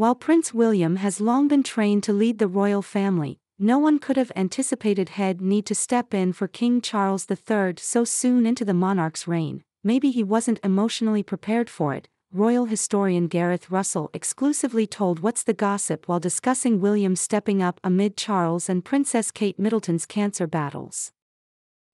While Prince William has long been trained to lead the royal family, no one could have anticipated he'd need to step in for King Charles III so soon into the monarch's reign. Maybe he wasn't emotionally prepared for it, royal historian Gareth Russell exclusively told What's the Gossip while discussing William stepping up amid Charles and Princess Kate Middleton's cancer battles.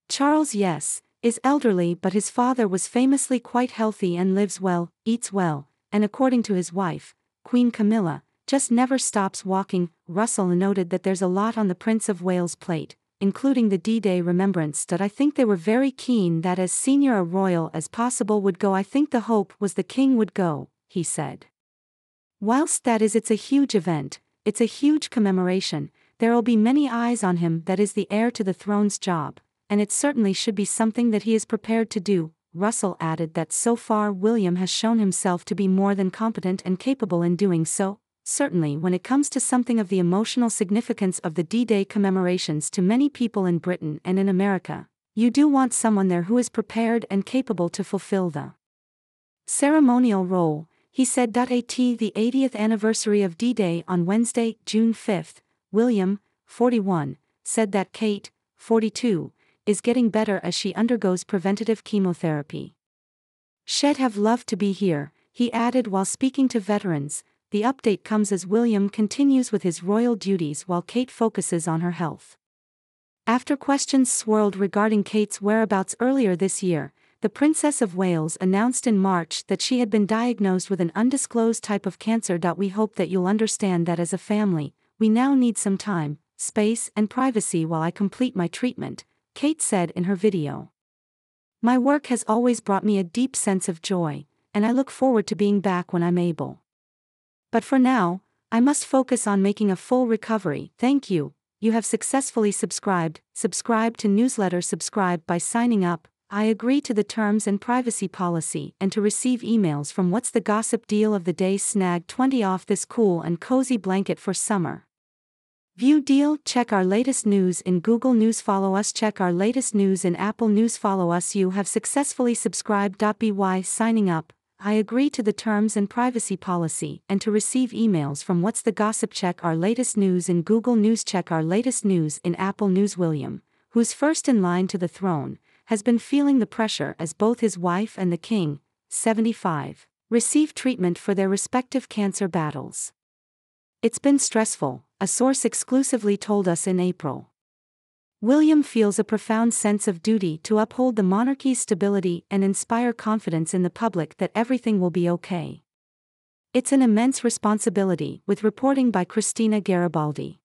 Charles, yes, is elderly, but his father was famously quite healthy and lives well, eats well, and according to his wife, Queen Camilla, just never stops walking. Russell noted that there's a lot on the Prince of Wales' plate, including the D Day remembrance. That I think they were very keen that as senior a royal as possible would go. I think the hope was the king would go, he said. Whilst that is, it's a huge event, it's a huge commemoration, there'll be many eyes on him. That is the heir to the throne's job, and it certainly should be something that he is prepared to do. Russell added that so far William has shown himself to be more than competent and capable in doing so. Certainly, when it comes to something of the emotional significance of the D Day commemorations to many people in Britain and in America, you do want someone there who is prepared and capable to fulfill the ceremonial role, he said. At the 80th anniversary of D Day on Wednesday, June 5, William, 41, said that Kate, 42, is getting better as she undergoes preventative chemotherapy. She'd have loved to be here, he added while speaking to veterans. The update comes as William continues with his royal duties while Kate focuses on her health. After questions swirled regarding Kate's whereabouts earlier this year, the Princess of Wales announced in March that she had been diagnosed with an undisclosed type of cancer. We hope that you'll understand that as a family, we now need some time, space, and privacy while I complete my treatment, Kate said in her video. My work has always brought me a deep sense of joy, and I look forward to being back when I'm able. But for now, I must focus on making a full recovery. Thank you. You have successfully subscribed. Subscribe to newsletter. Subscribe by signing up. I agree to the terms and privacy policy and to receive emails from What's the Gossip Deal of the Day. Snag 20 off this cool and cozy blanket for summer. View deal, check our latest news in Google News, follow us, check our latest news in Apple News, follow us. You have successfully subscribed. By signing up, I agree to the terms and privacy policy and to receive emails from What's the Gossip. Check our latest news in Google News, check our latest news in Apple News. William, who's first in line to the throne, has been feeling the pressure as both his wife and the king, 75, receive treatment for their respective cancer battles. It's been stressful, a source exclusively told us in April. William feels a profound sense of duty to uphold the monarchy's stability and inspire confidence in the public that everything will be okay. It's an immense responsibility, with reporting by Christina Garibaldi.